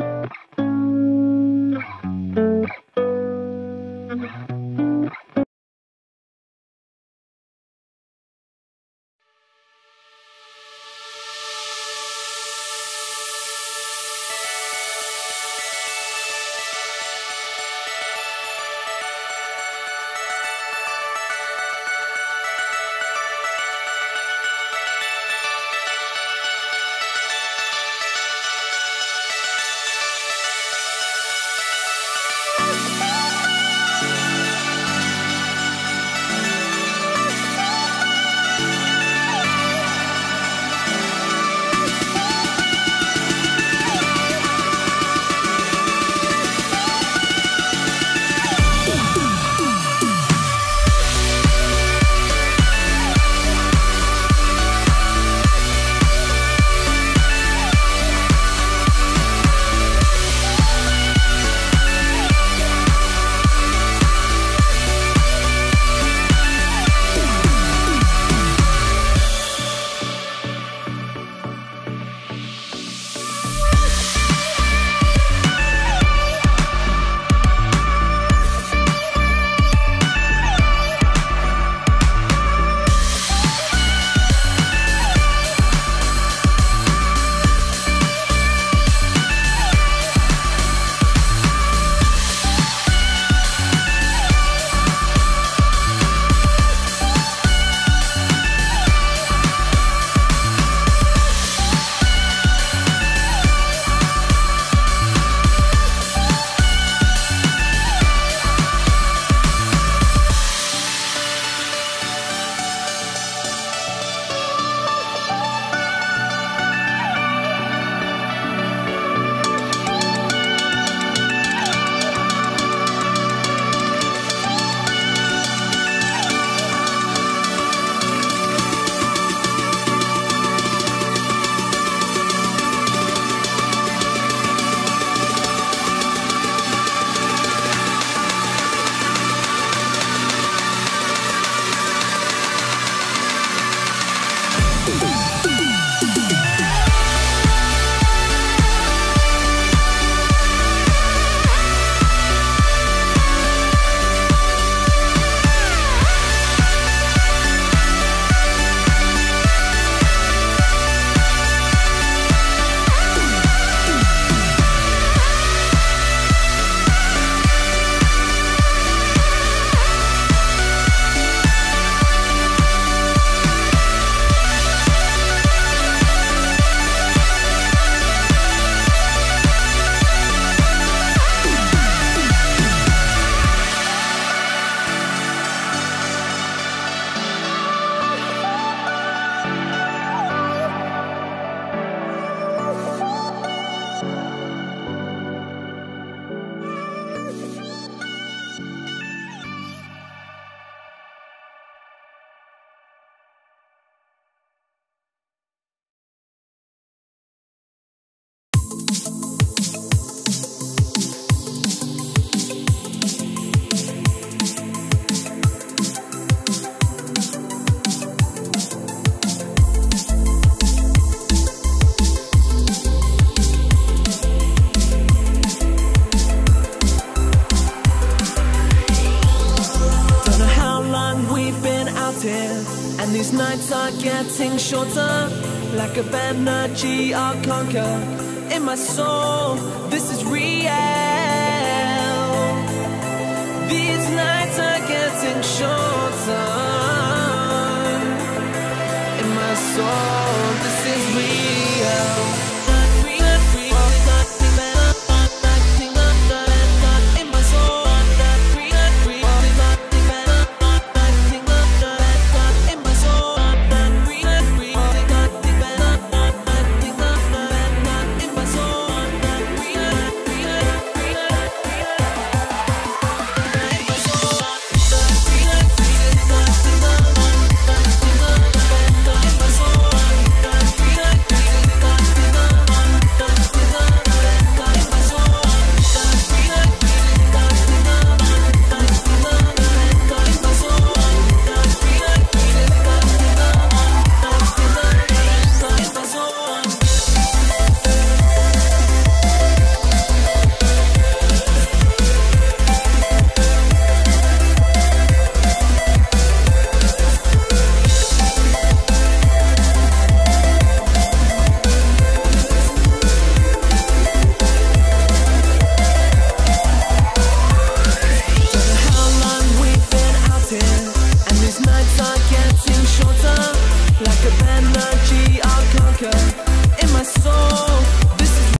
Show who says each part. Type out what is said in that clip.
Speaker 1: And These nights are getting shorter Like a energy I'll conquer In my soul, this is real. These nights are getting shorter In my soul.